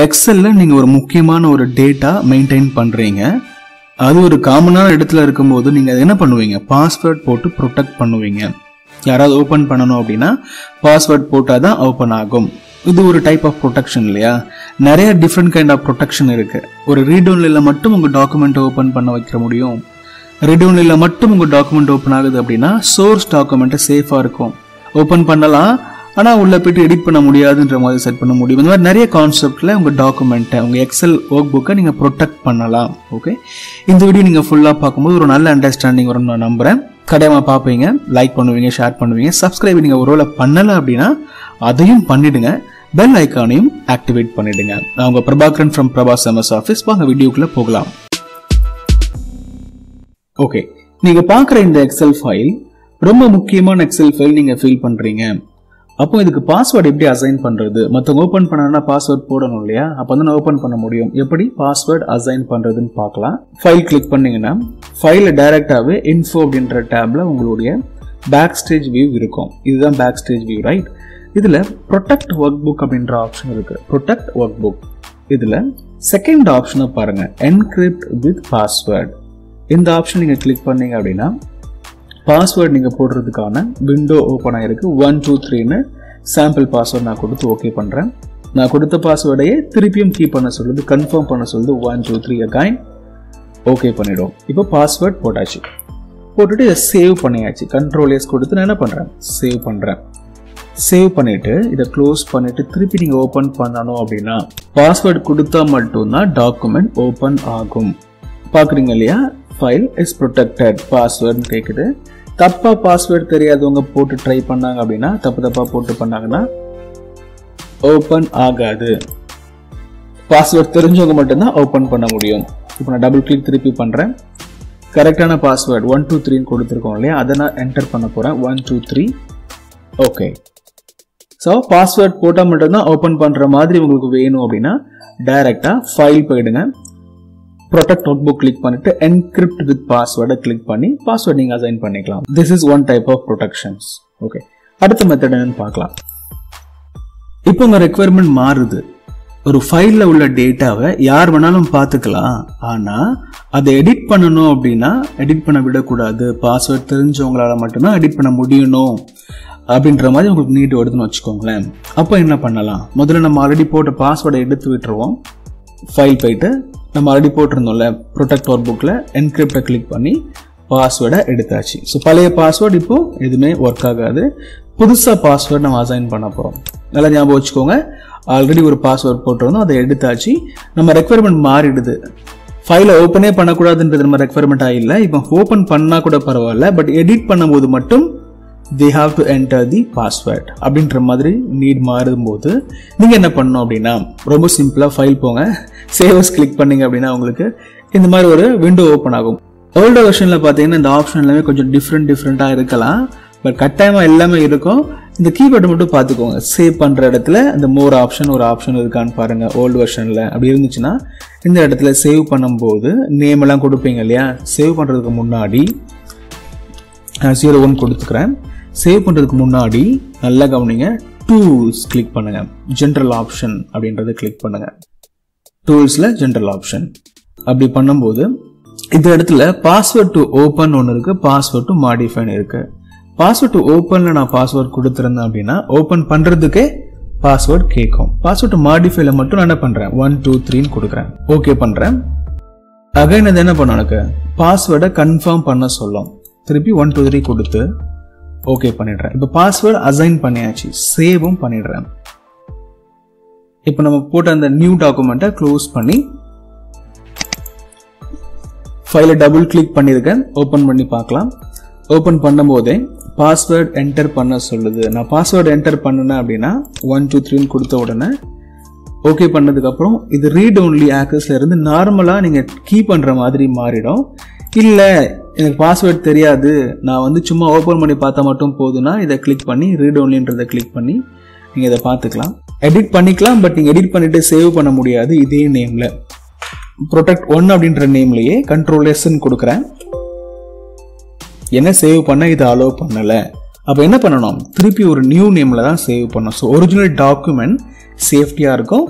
எக்ஸல்ல நீங்க ஒரு முக்கியமான ஒரு டேட்டா மெயின்டைன் பண்றீங்க. அது ஒரு காமனான இடத்துல இருக்கும்போது நீங்க அதை என்ன பண்ணுவீங்க? பாஸ்வேர்ட் போட்டு ப்ரொடெக்ட் பண்ணுவீங்க. யாராவது ஓப்பன் பண்ணணும் அப்படின்னா பாஸ்வேர்ட் போட்டால் தான் ஓப்பன் ஆகும். இது ஒரு டைப் ஆஃப் ப்ரொடெக்ஷன் இல்லையா? நிறைய டிஃப்ரெண்ட் கைண்ட் ஆஃப் ப்ரொடெக்ஷன் இருக்கு. ஒரு ரீட் மட்டும் உங்க டாக்குமெண்ட் ஓப்பன் பண்ண வைக்க முடியும். ரீட் மட்டும் உங்க டாக்குமெண்ட் ஓப்பன் ஆகுது அப்படின்னா சோர்ஸ் டாக்குமெண்ட் சேஃபா இருக்கும். ஓப்பன் பண்ணலாம் ஆனால் உள்ள போயிட்டு எடிட் பண்ண முடியாதுன்ற மாதிரி செட் பண்ண முடியும். இந்த மாதிரி நிறைய கான்செப்டில் உங்கள் டாக்குமெண்ட்டை உங்கள் எக்ஸல் ஒர்க் புக்கை நீங்கள் ப்ரொடெக்ட் பண்ணலாம் ஓகே இந்த வீடியோ நீங்கள் ஃபுல்லாக பார்க்கும்போது ஒரு நல்ல அண்டர்ஸ்டாண்டிங் வரும்னு நான் நம்புகிறேன் கடையமாக பார்ப்பீங்க லைக் பண்ணுவீங்க ஷேர் பண்ணுவீங்க சப்ஸ்கிரைப் நீங்கள் ஒரு வேலை பண்ணலை அப்படின்னா அதையும் பண்ணிவிடுங்க பெல் ஐக்கானையும் ஆக்டிவேட் பண்ணிடுங்க. நான் உங்கள் Prabhakaran from Prabhas MS office வாங்க வீடியோக்குள்ளே போகலாம். ஓகே நீங்கள் பார்க்குற இந்த எக்ஸல் ஃபைல் ரொம்ப முக்கியமான எக்ஸல் ஃபைல் நீங்கள் ஃபீல் பண்ணுறீங்க அப்போ இதுக்கு பாஸ்வேர்டு எப்படி அசைன் பண்ணுறது மற்றவங்க ஓப்பன் பண்ணணும்னா பாஸ்வேர்ட் போடணும் இல்லையா? அப்போ தான் ஓப்பன் பண்ண முடியும். எப்படி பாஸ்வேர்டு அசைன் பண்ணுறதுன்னு பார்க்கலாம். ஃபைல் கிளிக் பண்ணீங்கன்னா ஃபைலில் டைரெக்டாகவே இன்ஃபோ அப்படின்ற டேப்பில் உங்களுடைய பேக் ஸ்டேஜ் வியூ இருக்கும். இதுதான் பேக் ஸ்டேஜ் வியூ ரைட் இதில் ப்ரொடெக்ட் ஒர்க் புக் அப்படின்ற ஆப்ஷன் இருக்குது ப்ரொடெக்ட் ஒர்க் புக் இதில் செகண்ட் ஆப்ஷனை பாருங்கள் என்கிரிப்ட் வித் பாஸ்வேர்டு இந்த ஆப்ஷன் நீங்கள் கிளிக் பண்ணீங்க அப்படின்னா பாஸ்வேர்டு நீங்கள் போடுறதுக்கான விண்டோ ஓப்பன் ஆகிருக்கு ஒன் டூ த்ரீன்னு சாம்பிள் பாஸ்வேர்டு நான் கொடுத்து ஓகே பண்ணுறேன் நான் கொடுத்த பாஸ்வேர்டையே திருப்பியும் கீப் பண்ண சொல்லுது கன்ஃபார்ம் பண்ண சொல்லுது. One two three again okay பண்ணிவிடும் இப்போ பாஸ்வேர்ட் போட்டாச்சு. போட்டுட்டு இதை சேவ் பண்ணியாச்சு. கண்ட்ரோல் எஸ் கொடுத்து நான் என்ன பண்ணுறேன் சேவ் பண்ணுறேன் சேவ் பண்ணிவிட்டு இதை க்ளோஸ் பண்ணிவிட்டு திருப்பி நீங்கள் ஓப்பன் பண்ணணும் அப்படின்னா பாஸ்வேர்டு கொடுத்தா மட்டும்தான் டாக்குமெண்ட் ஓப்பன் ஆகும். பார்க்குறீங்க இல்லையா? ஃபைல் இஸ் ப்ரொடெக்டட் பாஸ்வேர்டுன்னு கேட்குது தப்பாக பாஸ்வேர்டு தெரியாதவங்க போட்டு ட்ரை பண்ணாங்க அப்படின்னா தப்பு தப்பாக போட்டு பண்ணாங்கன்னா ஓப்பன் ஆகாது. பாஸ்வேர்ட் தெரிஞ்சவங்க மட்டும்தான் ஓப்பன் பண்ண முடியும். இப்போ நான் டபுள் கிளிக் திருப்பி பண்ணுறேன் கரெக்டான பாஸ்வேர்டு ஒன் டூ த்ரீன்னு கொடுத்துருக்கோம் இல்லையா? அதை நான் என்டர் பண்ண போகிறேன் one two three okay so password போட்டால் மட்டும்தான் ஓப்பன் பண்ணுற மாதிரி உங்களுக்கு வேணும் அப்படின்னா டைரெக்டாக ஃபைல் போயிடுங்க. ப்ரொடெக்ட் நோட் புக் கிளிக் பண்ணிட்டு என்கிரிப்ட் வித் பாஸ்வேர்டை கிளிக் பண்ணி பாஸ்வேர்ட் நீங்கள் அசைன் பண்ணிக்கலாம். This is one type of protections okay அடுத்த மெத்தட் என்னன்னு பார்க்கலாம். இப்போ உங்கள் ரெக்குவயர்மெண்ட் மாறுது. ஒரு ஃபைலில் உள்ள டேட்டாவை யார் வேணாலும் பார்த்துக்கலாம். ஆனால் அதை எடிட் பண்ணணும் அப்படின்னா எடிட் பண்ண விடக்கூடாது. பாஸ்வேர்ட் தெரிஞ்சவங்களால மட்டும்தான் எடிட் பண்ண முடியணும். அப்படின்ற மாதிரி உங்களுக்கு நீட் வருதுன்னு வச்சுக்கோங்களேன். அப்போ என்ன பண்ணலாம்? முதல்ல நம்ம ஆல்ரெடி போட்ட பாஸ்வேர்டை எடுத்து விட்டுருவோம். ஃபைல் போயிட்டு நம்ம ஆல்ரெடி போட்டிருந்தோம்ல ப்ரொடெக்ட் ஒர்க் புக்கில் என்கிரிப்டை கிளிக் பண்ணி பாஸ்வேர்டை எடுத்தாச்சு. ஸோ பழைய பாஸ்வேர்டு இப்போது எதுவுமே ஒர்க் ஆகாது. புதுசாக பாஸ்வேர்டு நம்ம அசைன் பண்ண போகிறோம் நல்லா ஞாபகம் வச்சுக்கோங்க. ஆல்ரெடி ஒரு பாஸ்வேர்ட் போட்டிருந்தோம் அதை எடுத்தாச்சு. நம்ம ரெக்குவயர்மெண்ட் மாறிடுது. ஃபைலை ஓப்பனே பண்ணக்கூடாதுன்றது நம்ம ரெக்குவயர்மெண்ட்டாக இல்லை. இப்போ ஓப்பன் பண்ணால் கூட பரவாயில்ல பட் எடிட் பண்ணும்போது மட்டும் they have to enter the password அப்படின்ற மாதிரி நீட் மாறும் போது நீங்கள் என்ன பண்ணணும் அப்படின்னா ரொம்ப சிம்பிளாக ஃபைல் போங்க. சேவஸ் கிளிக் பண்ணீங்க அப்படின்னா உங்களுக்கு இந்த மாதிரி ஒரு விண்டோ ஓப்பன் ஆகும். ஓல்டு வெர்ஷனில் பார்த்தீங்கன்னா இந்த ஆப்ஷன் எல்லாமே கொஞ்சம் டிஃப்ரெண்ட் டிஃப்ரெண்ட்டாக இருக்கலாம். பட் கட்டாயமாக எல்லாமே இருக்கும். இந்த கீபோர்டு மட்டும் பார்த்துக்கோங்க. சேவ் பண்ணுற இடத்துல இந்த மோர் ஆப்ஷன் ஒரு ஆப்ஷன் இருக்கான்னு பாருங்கள் ஓல்டு வெர்ஷனில் அப்படி இருந்துச்சுன்னா இந்த இடத்துல சேவ் பண்ணும்போது நேம் எல்லாம் கொடுப்பீங்க இல்லையா? சேவ் பண்ணுறதுக்கு முன்னாடி நான் ஜீரோ ஒன் கொடுத்துக்கிறேன். சேவ் பண்ணுறதுக்கு முன்னாடி நல்லா கவனிங்க. டூல்ஸ் கிளிக் பண்ணுங்க. ஜென்ரல் ஆப்ஷன் அப்படின்றத கிளிக் பண்ணுங்க. டூல்ஸில் ஜென்ரல் ஆப்ஷன் அப்படி பண்ணும்போது இந்த இடத்துல பாஸ்வேர்ட் டு ஓப்பன் ஒன்று இருக்கு பாஸ்வேர்ட் டு மாடிஃபைன் இருக்கு. பாஸ்வேர்ட் டு ஓப்பனில் நான் பாஸ்வேர்ட் கொடுத்துருந்தேன் அப்படின்னா ஓப்பன் பண்ணுறதுக்கே பாஸ்வேர்ட் கேட்கும். பாஸ்வேர்ட் மாடிஃபைல மட்டும் நான் என்ன பண்ணுறேன் ஒன் டூ த்ரீன்னு கொடுக்குறேன். ஓகே பண்ணுறேன் அகைன் அது என்ன பண்ணும் எனக்கு? பாஸ்வேர்டை கன்ஃபார்ம் பண்ண சொல்லும். திருப்பி ஒன் டூ த்ரீ கொடுத்து ஓகே பண்ணிடுறேன். இப்போ பாஸ்வேர்டு அசைன் பண்ணியாச்சு. சேவும் பண்ணிடுறேன். இப்போ நம்ம போட்ட அந்த நியூ டாக்குமெண்ட்டை க்ளோஸ் பண்ணி ஃபைலை டபுள் கிளிக் பண்ணியிருக்கேன் ஓப்பன் பண்ணி பார்க்கலாம். ஓப்பன் பண்ணும்போதே பாஸ்வேர்டு என்டர் பண்ண சொல்லுது. நான் பாஸ்வேர்டு என்டர் பண்ணினேன் அப்படின்னா ஒன் டூ த்ரீன்னு கொடுத்த உடனே ஓகே பண்ணதுக்கப்புறம் இது ரீட் ஒன்லி ஆக்சஸ்ல இருந்து நார்மலாக நீங்கள் கீ பண்ணுற மாதிரி மாறிடும். இல்லை எனக்கு பாஸ்வேர்ட் தெரியாது. நான் வந்து சும்மா ஓப்பன் பண்ணி பார்த்தா மட்டும் போதுன்னா இதை கிளிக் பண்ணி ரீட் ஒன்லின்றதை கிளிக் பண்ணி நீங்கள் இதை பார்த்துக்கலாம். எடிட் பண்ணிக்கலாம் பட் நீங்கள் எடிட் பண்ணிட்டு சேவ் பண்ண முடியாது இதே நேமில் ப்ரொடக்ட் ஒன் அப்படின்ற நேம்லேயே கண்ட்ரோல் எஸ்ன்னு கொடுக்குறேன். என்ன சேவ் பண்ண இதை அலோவ் பண்ணலை. அப்போ என்ன பண்ணணும்? திருப்பி ஒரு நியூ நேமில் தான் சேவ் பண்ணணும். ஸோ ஒரிஜினல் டாக்குமெண்ட் சேஃப்டியாக இருக்கும்.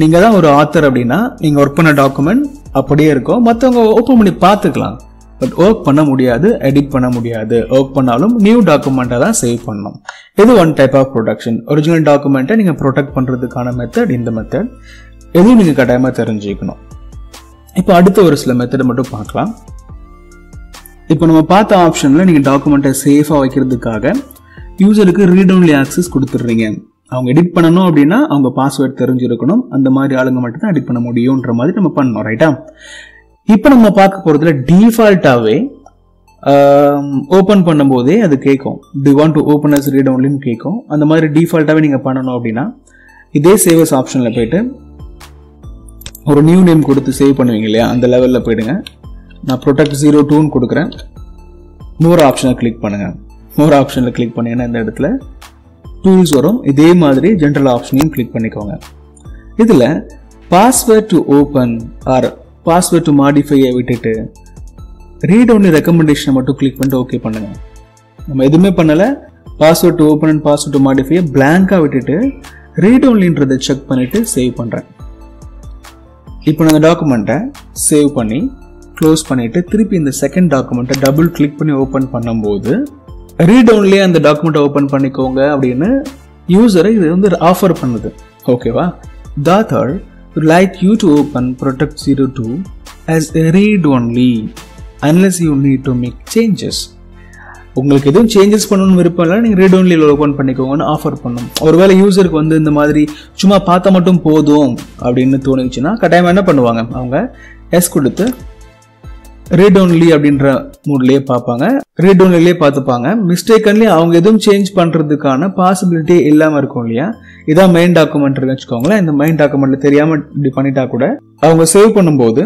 நீங்கள் தான் ஒரு ஆத்தர் அப்படின்னா நீங்கள் ஒர்க் பண்ண டாக்குமெண்ட் அப்படியே இருக்கும். மற்றவங்க ஓப்பன் பண்ணி பார்த்துக்கலாம். பட் ஒர்க் பண்ண முடியாது எடிட் பண்ண முடியாது. ஒர்க் பண்ணாலும் நியூ டாக்குமெண்ட்டை தான் சேவ் பண்ணணும். இது one type of protection original டாக்குமெண்ட்டை நீங்கள் ப்ரொடெக்ட் பண்ணுறதுக்கான மெத்தட் இந்த மெத்தட் எதுவும் நீங்கள் கட்டாயமாக தெரிஞ்சுக்கணும். இப்போ அடுத்த ஒரு சில மெத்தடை மட்டும் பார்க்கலாம். இப்போ நம்ம பார்த்த ஆப்ஷனில் நீங்கள் டாக்குமெண்ட்டை சேஃபாக வைக்கிறதுக்காக யூசருக்கு ரீட் ஒன்லி ஆக்சஸ் கொடுத்துட்றீங்க. அவங்க எடிட் பண்ணணும் அப்படின்னா அவங்க பாஸ்வேர்ட் தெரிஞ்சிருக்கணும். அந்த மாதிரி ஆளுங்க மட்டும் தான் எடிட் பண்ண முடியுன்ற மாதிரி நம்ம பண்ணோம் ரைட்டா இப்போ நம்ம பார்க்க போகிறதுல டிஃபால்ட்டாகவே ஓப்பன் பண்ணும்போதே அது கேட்கும் do want to open as read ஒன்லின்னு கேட்கும் அந்த மாதிரி டிஃபால்ட்டாகவே நீங்கள் பண்ணணும் அப்படின்னா இதே சேவர்ஸ் ஆப்ஷனில் போயிட்டு ஒரு நியூ நேம் கொடுத்து சேவ் பண்ணுவீங்க இல்லையா? அந்த லெவலில் போயிடுங்க. நான் ப்ரொடக்ட் ஜீரோ டூன்னு கொடுக்குறேன். மோர் ஆப்ஷனை கிளிக் பண்ணுங்க. மோர் ஆப்ஷனில் கிளிக் பண்ணீங்கன்னா இந்த இடத்துல டூல்ஸ் வரும். இதே மாதிரி ஜென்ரல் ஆப்ஷனையும் கிளிக் பண்ணிக்கோங்க. இதில் password to open or password to மாடிஃபையை விட்டுட்டு ரீட் ஒன்லி ரெக்கமெண்டேஷனை மட்டும் கிளிக் பண்ணிட்டு ஓகே பண்ணுங்க. நம்ம எதுவுமே பண்ணலை. Password to open and password to மாடிஃபையை பிளாங்காக விட்டுட்டு ரீட் ஒன்லின்றதை செக் பண்ணிவிட்டு சேவ் பண்ணுறேன் இப்போ நான் அந்த டாக்குமெண்ட்டை சேவ் பண்ணி க்ளோஸ் பண்ணிவிட்டு திருப்பி இந்த செகண்ட் டாக்குமெண்ட்டை டபுள் கிளிக் பண்ணி ஓப்பன் பண்ணும்போது ரீட் ஒன்லியே அந்த டாக்குமெண்ட்டை ஓப்பன் பண்ணிக்கோங்க அப்படின்னு யூசரை இது வந்து ஆஃபர் பண்ணுது. ஓகேவா the author like you to open protect zero two as read only unless you need to make changes உங்களுக்கு எதுவும் சேஞ்சஸ் பண்ணணும்னு விருப்பம் இல்லை நீங்கள் ரீட் ஒன்லியில் ஓப்பன் பண்ணிக்கோங்கன்னு ஆஃபர் பண்ணும். ஒருவேளை யூசருக்கு வந்து இந்த மாதிரி சும்மா பார்த்தா மட்டும் போதும் அப்படின்னு தோணுச்சுன்னா கட்டாயமாக என்ன பண்ணுவாங்க? அவங்க எஸ் கொடுத்து ரீட் ஒன்லி அப்படின்ற மூட்லேயே பார்ப்பாங்க. ரீட் ஒன்லிலே பார்த்துப்பாங்க. மிஸ்டேக்கன்லி அவங்க எதுவும் சேஞ்ச் பண்ணுறதுக்கான பாசிபிலிட்டி இல்லாமல் இருக்கும் இல்லையா? இதான் மெயின் டாக்குமெண்ட் வச்சுக்கோங்களேன். இந்த மெயின் டாக்குமெண்ட்ல தெரியாமல் இப்படி பண்ணிட்டா கூட அவங்க சேவ் பண்ணும்போது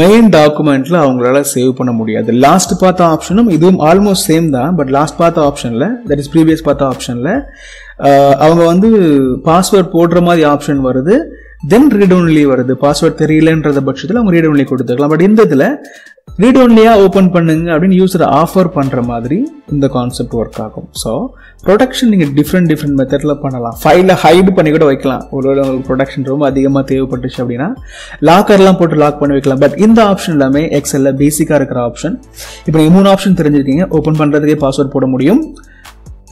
மெயின் டாக்குமெண்ட்ல அவங்களால சேவ் பண்ண முடியாது. லாஸ்ட் பார்த்த ஆப்ஷனும் இதுவும் ஆல்மோஸ்ட் சேம் தான். பட் லாஸ்ட் பார்த்த ஆப்ஷன்ல தட் இஸ் ப்ரீவியஸ் பார்த்த ஆப்ஷன்ல அவங்க வந்து பாஸ்வேர்ட் போடுற மாதிரி ஆப்ஷன் வருது. தென் ரீட் ஒன்லி வருது. பாஸ்வேர்ட் தெரியலன்றத பட்சத்தில் அவங்க ரீட் ஒன்லி கொடுத்துக்கலாம் பட் இந்த இதில் ரீட் ஒன்லியாக ஓப்பன் பண்ணுங்க அப்படின்னு யூஸர் ஆஃபர் பண்ணுற மாதிரி இந்த கான்செப்ட் ஒர்க் ஆகும். ஸோ ப்ரொடக்ஷன் நீங்கள் டிஃப்ரெண்ட் டிஃப்ரெண்ட் மெத்தடில் பண்ணலாம். ஃபைலில் ஹைடு பண்ணி கூட வைக்கலாம். ஒருவேளை உங்களுக்கு ப்ரொடக்ஷன் ரொம்ப அதிகமாக தேவைப்பட்டுச்சு அப்படின்னா லாக்கர்லாம் போட்டு லாக் பண்ணி வைக்கலாம். பட் இந்த ஆப்ஷன் எல்லாமே எக்ஸலில் பேசிக்காக இருக்கிற ஆப்ஷன் இப்போ நீங்கள் மூணு ஆப்ஷன் தெரிஞ்சிருக்கீங்க. ஓப்பன் பண்ணுறதுக்கே பாஸ்வேர்ட் போட முடியும்.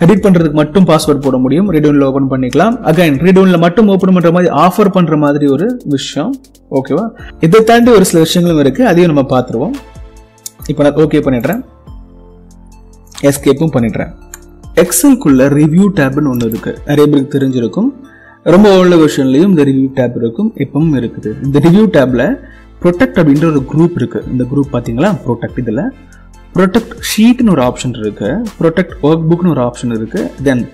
எடிட் பண்ணுறதுக்கு மட்டும் பாஸ்வேர்ட் போட முடியும். ரீடோனில் ஓப்பன் பண்ணிக்கலாம். அகைன் ரீடோனில் மட்டும் ஓப்பன் பண்ணுற மாதிரி ஆஃபர் பண்ணுற மாதிரி ஒரு விஷயம். ஓகேவா இதை தாண்டி ஒரு சில விஷயங்களும் இருக்குது அதையும் நம்ம பார்த்துருவோம். இப்போ நான் ஓகே பண்ணிடுறேன். எஸ்கேப்பும் பண்ணிடுறேன். எக்ஸலுக்குள்ள ரிவ்யூ டேப்னு ஒன்று இருக்குது நிறைய பேருக்கு தெரிஞ்சிருக்கும். ரொம்ப ஓல்டு வெர்ஷன்லையும் இந்த ரிவ்யூ டேப் இருக்கும். இப்பவும் இருக்குது. இந்த ரிவ்யூ டேப்ல ப்ரொடெக்ட் அப்படின்ற ஒரு குரூப் இருக்கு. இந்த குரூப் பார்த்தீங்களா? ப்ரொடெக்ட் இதில். ப்ரொடெக்ட் ஷீட்னு ஒரு ஆப்ஷன் இருக்குது ப்ரொடெக்ட் ஒர்க் புக்னு ஒரு ஆப்ஷன் இருக்குது தென்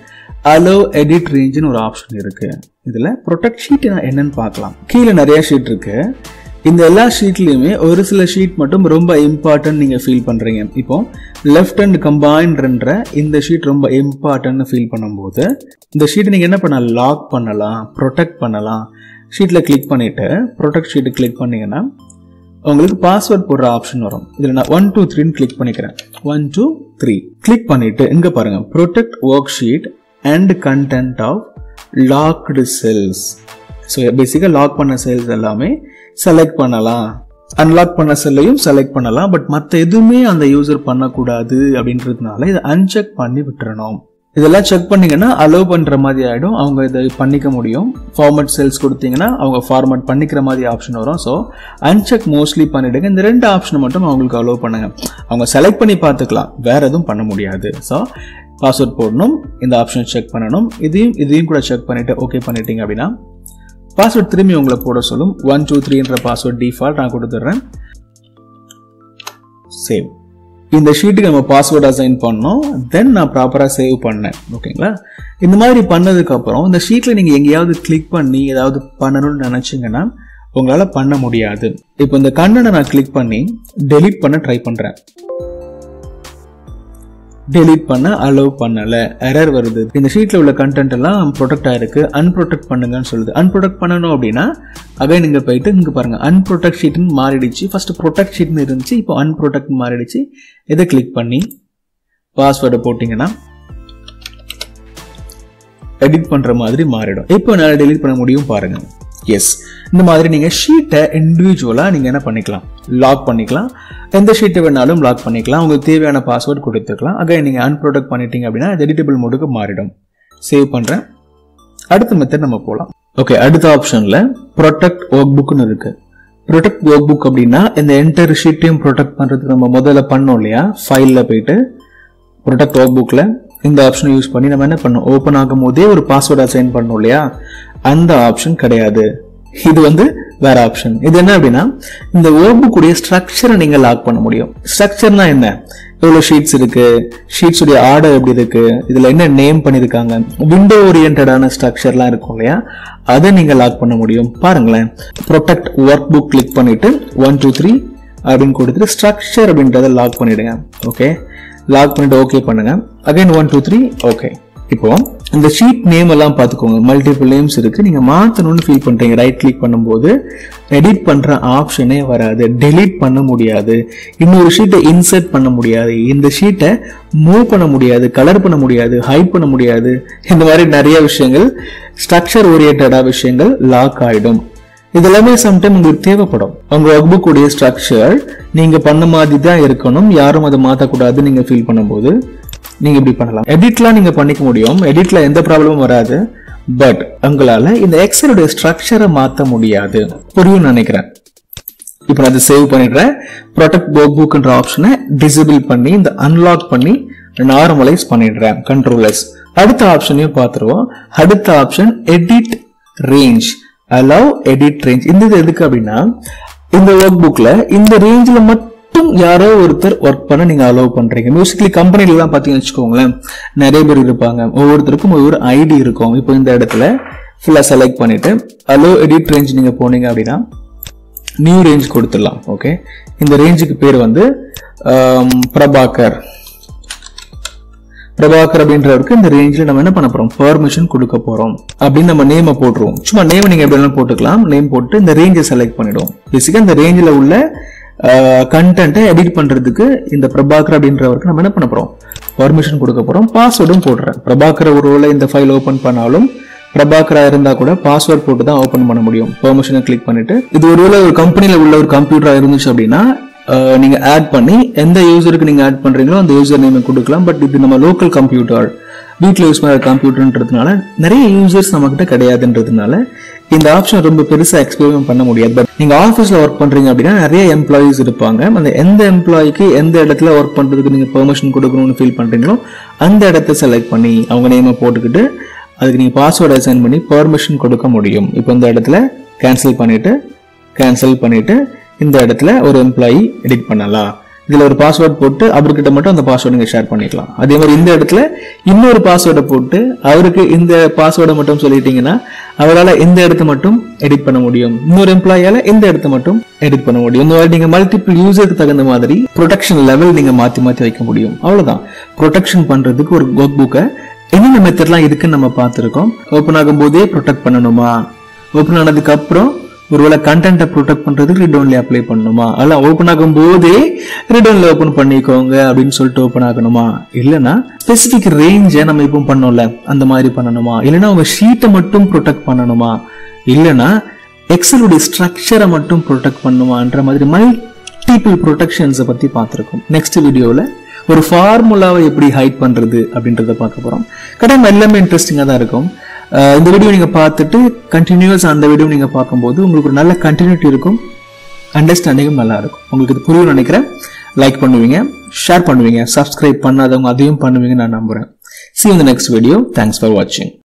அலோ எடிட் ரேஞ்சுன்னு ஒரு ஆப்ஷன் இருக்குது இதில் ப்ரொடெக்ட் ஷீட் என்னன்னு பார்க்கலாம். கீழே நிறைய ஷீட் இருக்குது இந்த எல்லா ஷீட்லேயுமே ஒரு சில ஷீட் மட்டும் ரொம்ப இம்பார்ட்டன்ட் நீங்கள் ஃபீல் பண்ணுறீங்க இப்போ லெஃப்ட் அண்ட் கம்பைன்ட்ன்ற இந்த ஷீட் ரொம்ப இம்பார்ட்டன்ட்னு ஃபீல் பண்ணும்போது இந்த ஷீட்டை நீங்கள் என்ன பண்ணலாம்? லாக் பண்ணலாம் ப்ரொடெக்ட் பண்ணலாம். ஷீட்டில் கிளிக் பண்ணிவிட்டு ப்ரொடெக்ட் ஷீட்டு கிளிக் பண்ணிங்கன்னா உங்களுக்கு பாஸ்வேர்ட் போடுற ஆப்ஷன் வரும். இதில் நான் ஒன் டூ த்ரீன்னு கிளிக் பண்ணிக்கிறேன். ஒன் டூ த்ரீ கிளிக் பண்ணிட்டு இங்கே பாருங்கள் protect worksheet and content of locked cells so பேசிக்காக லாக் பண்ண செல்ஸ் எல்லாமே செலக்ட் பண்ணலாம். அன்லாக் பண்ண செல்லையும் செலக்ட் பண்ணலாம். பட் மற்ற எதுவுமே அந்த யூசர் பண்ணக்கூடாது அப்படின்றதுனால இதை அன்செக் பண்ணி விட்டுறணும். இதெல்லாம் செக் பண்ணிங்கன்னா அலோவ் பண்ணுற மாதிரி ஆகிடும் அவங்க இதை பண்ணிக்க முடியும். ஃபார்மட் செல்ஸ் கொடுத்தீங்கன்னா அவங்க ஃபார்மட் பண்ணிக்கிற மாதிரி ஆப்ஷன் வரும். ஸோ அன்செக் மோஸ்ட்லி பண்ணிவிடுங்க இந்த ரெண்டு ஆப்ஷனை மட்டும் அவங்களுக்கு அலோவ் பண்ணுங்கள் அவங்க செலக்ட் பண்ணி பார்த்துக்கலாம். வேற எதுவும் பண்ண முடியாது. ஸோ பாஸ்வேர்ட் போடணும். இந்த ஆப்ஷன் செக் பண்ணணும். இதையும் இதையும் கூட செக் பண்ணிவிட்டு ஓகே பண்ணிட்டீங்க அப்படின்னா பாஸ்வேர்ட் திரும்பி உங்களை போட சொல்லும். ஒன் டூ த்ரீன்ற பாஸ்வேர்ட் டிஃபால்ட் நான் கொடுத்துட்றேன். சேவ் இந்த ஷீட்டுக்கு நம்ம பாஸ்வேர்ட் அசைன் பண்ணோம். தென் நான் ப்ராப்பராக சேவ் பண்ணேன். ஓகேங்களா இந்த மாதிரி பண்ணதுக்கு அப்புறம் இந்த ஷீட்டில் நீங்கள் எங்கேயாவது கிளிக் பண்ணி ஏதாவது பண்ணணும்னு நினச்சிங்கன்னா உங்களால் பண்ண முடியாது. இப்போ இந்த கண்ணனை நான் கிளிக் பண்ணி டெலீட் பண்ண ட்ரை பண்ணுறேன் டெலிட் பண்ண அலோவ் பண்ணல. எரர் வருது. இந்த ஷீட்ல உள்ள கண்டென்ட் எல்லாம் ப்ரொடெக்ட் ஆயிருக்கு. அன்ப்ரொடெக்ட் பண்ணுங்கன்னு சொல்லுது. அன்ப்ரொடெக்ட் பண்ணணும் அப்படின்னா அகைன் இங்க போயிட்டு இங்க பாருங்க. அன்ப்ரொடெக்ட் ஷீட்னு மாறிடுச்சு. ஃபர்ஸ்ட் ப்ரொடெக்ட் ஷீட்னு இருந்துச்சு. இப்போ அன்ப்ரொடெக்ட் மாறிடுச்சு. இதை கிளிக் பண்ணி பாஸ்வேர்டை போட்டிங்கன்னா எடிட் பண்ற மாதிரி மாறிடும். இப்போ என்னால் டெலிட் பண்ண முடியும் பாருங்க. எஸ் இந்த மாதிரி நீங்கள் ஷீட்டை இண்டிவிஜுவலாக நீங்கள் என்ன பண்ணிக்கலாம்? லாக் பண்ணிக்கலாம். எந்த ஷீட்டை வேணாலும் லாக் பண்ணிக்கலாம். உங்களுக்கு தேவையான பாஸ்வேர்ட் கொடுத்துக்கலாம். அகைன் நீங்கள் அன்ப்ரொடக்ட் பண்ணிட்டீங்க அப்படின்னா எடிட்டபிள் மோடுக்கு மாறிடும். சேவ் பண்ணுறேன் அடுத்த மெத்தட் நம்ம போகலாம் ஓகே அடுத்த ஆப்ஷனில் ப்ரொடெக்ட் ஒர்க் புக்னு இருக்கு. ப்ரொடெக்ட் ஒர்க் புக் அப்படின்னா இந்த என்டர் ஷீட்டையும் ப்ரொடெக்ட் பண்ணுறதுக்கு நம்ம முதல்ல பண்ணோம் இல்லையா? ஃபைலில் போயிட்டு ப்ரொடெக்ட் ஒர்க் புக்கில் இந்த ஆப்ஷனை யூஸ் பண்ணி நம்ம என்ன பண்ணோம் ஓப்பன் ஆகும் போதே ஒரு பாஸ்வேர்டு அசைன் பண்ணோம் இல்லையா? அந்த ஆப்ஷன் கிடையாது. இது வந்து வேற ஆப்ஷன் இது என்ன அப்படின்னா இந்த ஒர்க் ஸ்ட்ரக்சரை நீங்க லாக் பண்ண முடியும். ஸ்ட்ரக்சர்னா என்ன? எவ்வளவு ஷீட்ஸ் இருக்கு? ஷீட்ஸ் உடைய ஆர்டர் எப்படி இருக்கு? இதுல என்ன நேம் பண்ணிருக்காங்க விண்டோ ஓரியன்டான ஸ்ட்ரக்சர்லாம் இருக்கும் இல்லையா? அதை நீங்க லாக் பண்ண முடியும். பாருங்களேன். ப்ரொடெக்ட் ஒர்க் புக் கிளிக் பண்ணிட்டு ஒன் டூ த்ரீ அப்படின்னு கொடுத்துட்டு ஸ்ட்ரக்சர் அப்படின்றத லாக் பண்ணிடுங்க. ஓகே லாக் பண்ணிட்டு ஓகே பண்ணுங்க. Again one two three okay இப்போ இந்த ஷீட் நேம் எல்லாம் பார்த்துக்கோங்க. மல்டிபிள் நேம்ஸ் இருக்கு. நீங்க மாத்தணும்னு ஃபீல் பண்றீங்க. ரைட் கிளிக் பண்ணும்போது எடிட் பண்ற ஆப்ஷனே வராது. டெலீட் பண்ண முடியாது. இன்னொரு ஷீட்டை இன்சர்ட் பண்ண முடியாது. இந்த ஷீட்டை மூவ் பண்ண முடியாது. கலர் பண்ண முடியாது. ஹைட் பண்ண முடியாது. இந்த மாதிரி நிறைய விஷயங்கள் ஸ்ட்ரக்சர் ஓரியன்டா விஷயங்கள் லாக் ஆயிடும். இது எல்லாமே சம்டைம் உங்களுக்கு தேவைப்படும். உங்க ஒர்க் புக் உடைய ஸ்ட்ரக்சர் நீங்க பண்ண மாதிரி தான் இருக்கணும். யாரும் அதை மாத்தக்கூடாது நீங்க ஃபீல் பண்ணும்போது நீங்க இப்படி பண்ணலாம். எடிட்லாம் நீங்க பண்ணிக்க முடியும். எடிட்ல எந்த ப்ராப்ளமும் வராது. பட் உங்களால இந்த எக்ஸலுடைய ஸ்ட்ரக்சரை மாத்த முடியாது. புரியும் நினைக்கிறேன். இப்போ நான் அதை சேவ் பண்ணிடுறேன். ப்ரொடக்ட் ஒர்க் புக்ன்ற ஆப்ஷனை டிசபிள் பண்ணி இந்த அன்லாக் பண்ணி நார்மலைஸ் பண்ணிடுறேன். கண்ட்ரோலர்ஸ் அடுத்த ஆப்ஷனையும் பார்த்துருவோம். அடுத்த option edit range allow edit range இந்த இது எதுக்கு அப்படின்னா இந்த ஒர்க் புக்ல இந்த ரேஞ்சில் மட்டும் யாரோ ஒருத்தர் ஒர்க் பண்ண நீங்க அலோவ் பண்றீங்க. மியூசிக்கலி கம்பெனில எல்லாம் பாத்தீங்கன்னு வச்சுக்கோங்களேன் நிறைய பேர் இருப்பாங்க. ஒவ்வொருத்தருக்கும் ஒவ்வொரு ஐடி இருக்கும். இப்போ இந்த இடத்துல ஃபுல்லா செலக்ட் பண்ணிட்டு அலோ எடிட் ரேஞ்ச் நீங்க போனீங்க அப்படின்னா நியூ ரேஞ்ச் கொடுத்துடலாம். ஓகே இந்த ரேஞ்சுக்கு பேர் வந்து பிரபாகர். பிரபாகர் அப்படின்றவருக்கு இந்த ரேஞ்சில் நம்ம என்ன பண்ண போறோம்? பெர்மிஷன் கொடுக்க போறோம். அப்படின்னு நம்ம நேமை போட்டுருவோம். சும்மா நேம் நீங்க எப்படி வேணாலும் போட்டுக்கலாம். நேம் போட்டு இந்த ரேஞ்சை செலக்ட் பண்ணிடுவோம். பேசிக்கா இந்த ரேஞ்சில் உள்ள கண்டென்ட்டை எடிட் பண்ணுறதுக்கு இந்த பிரபாகர் அப்படின்றவருக்கு நம்ம என்ன பண்ண போறோம்? பெர்மிஷன் கொடுக்க போறோம். பாஸ்வேர்டும் போடுறேன். பிரபாகர் ஒருவேளை இந்த ஃபைல் ஓப்பன் பண்ணாலும் பிரபாகரா இருந்தா கூட பாஸ்வேர்ட் போட்டு தான் ஓபன் பண்ண முடியும். பெர்மிஷனை கிளிக் பண்ணிட்டு. இது ஒருவேளை ஒரு கம்பெனியில் உள்ள ஒரு கம்ப்யூட்டரா இருந்துச்சு அப்படின்னா Uh, நீங்கள் ஆட் பண்ணி எந்த யூசருக்கு நீங்கள் ஆட் பண்ணுறீங்களோ அந்த யூசர் நேமை கொடுக்கலாம். பட் இது நம்ம லோக்கல் கம்ப்யூட்டர் வீட்டில் யூஸ் பண்ணுற கம்ப்யூட்டர்ன்றதுனால நிறைய யூசர்ஸ் நம்ம கிட்ட கிடையாதுன்றதுனால இந்த ஆப்ஷன் ரொம்ப பெருசாக எக்ஸ்பெரிமெண்ட் பண்ண முடியாது. பட் நீங்கள் ஆஃபீஸில் ஒர்க் பண்றீங்க அப்படின்னா நிறைய எம்ப்ளாயீஸ் இருப்பாங்க. அந்த எந்த எம்ப்ளாய்க்கு எந்த இடத்துல ஒர்க் பண்ணுறதுக்கு நீங்கள் பெர்மிஷன் கொடுக்கணும்னு ஃபீல் பண்ணுறீங்களோ அந்த இடத்த செலக்ட் பண்ணி அவங்க நேமை போட்டுக்கிட்டு அதுக்கு நீங்கள் பாஸ்வேர்டு அசைன் பண்ணி பெர்மிஷன் கொடுக்க முடியும். இப்போ இந்த இடத்துல கேன்சல் பண்ணிவிட்டு கேன்சல் பண்ணிட்டு இந்த இடத்துல ஒரு எம்ப்ளாயி எடிட் பண்ணலாம். இதுல ஒரு பாஸ்வேர்ட் போட்டு அவர்கிட்ட மட்டும் அந்த பாஸ்வேர்டு நீங்கள் ஷேர் பண்ணிக்கலாம். அதே மாதிரி இந்த இடத்துல இன்னொரு பாஸ்வேர்டை போட்டு அவருக்கு இந்த பாஸ்வேர்டை மட்டும் சொல்லிட்டீங்கன்னா அவரால் இந்த இடத்த மட்டும் எடிட் பண்ண முடியும். இன்னொரு எம்ப்ளாயால இந்த இடத்த மட்டும் எடிட் பண்ண முடியும். இந்த மாதிரி நீங்கள் மல்டிபிள் யூசருக்கு தகுந்த மாதிரி ப்ரொடெக்ஷன் லெவல் நீங்கள் மாற்றி மாற்றி வைக்க முடியும். அவ்வளோதான் ப்ரொடெக்ஷன் பண்றதுக்கு ஒரு ஒர்க் புக்கை என்னென்ன மெத்தட்லாம் இருக்குன்னு நம்ம பார்த்துருக்கோம். ஓப்பன் ஆகும் போதே ப்ரொடெக்ட் பண்ணணுமா? ஓப்பன் ஆனதுக்கு அப்புறம் ஒருவேளை கண்டென்ட்டை ப்ரொடெக்ட் பண்ணுறது ரெட் ஒன்லி அப்ளை பண்ணணுமா அல்ல ஓப்பன் ஆகும் போதே ரிட் ஒன்லி ஓப்பன் பண்ணிக்கோங்க அப்படின்னு சொல்லிட்டு ஓப்பன் ஆகணுமா? இல்லைன்னா ஸ்பெசிஃபிக் ரேஞ்சை நம்ம இப்போ பண்ணோம்ல அந்த மாதிரி பண்ணணுமா? இல்லைன்னா உங்கள் ஷீட்டை மட்டும் ப்ரொடெக்ட் பண்ணணுமா? இல்லைன்னா எக்ஸலுடைய ஸ்ட்ரக்சரை மட்டும் ப்ரொடெக்ட் பண்ணுமான்ற மாதிரி மல்டிபிள் ப்ரொடெக்ஷன்ஸை பற்றி பார்த்துருக்கோம். நெக்ஸ்ட் வீடியோவில் ஒரு ஃபார்முலாவை எப்படி ஹைட் பண்றது அப்படின்றத பார்க்க போறோம். கடமை எல்லாமே இன்ட்ரெஸ்டிங்காக தான் இருக்கும். இந்த வீடியோ நீங்க பார்த்துட்டு கண்டினியூஸ் அந்த வீடியோ நீங்க பார்க்கும்போது உங்களுக்கு ஒரு நல்ல கண்டினியூட்டி இருக்கும் அண்டர்ஸ்டாண்டிங்கும் நல்லா இருக்கும் உங்களுக்கு இது புரியும் நினைக்கிறேன். லைக் பண்ணுவீங்க ஷேர் பண்ணுவீங்க சப்ஸ்கிரைப் பண்ணாதவங்க அதையும் பண்ணுவீங்க நான் நம்புறேன். சி இந்த நெக்ஸ்ட் வீடியோ தேங்க்ஸ் ஃபார் வாட்சிங்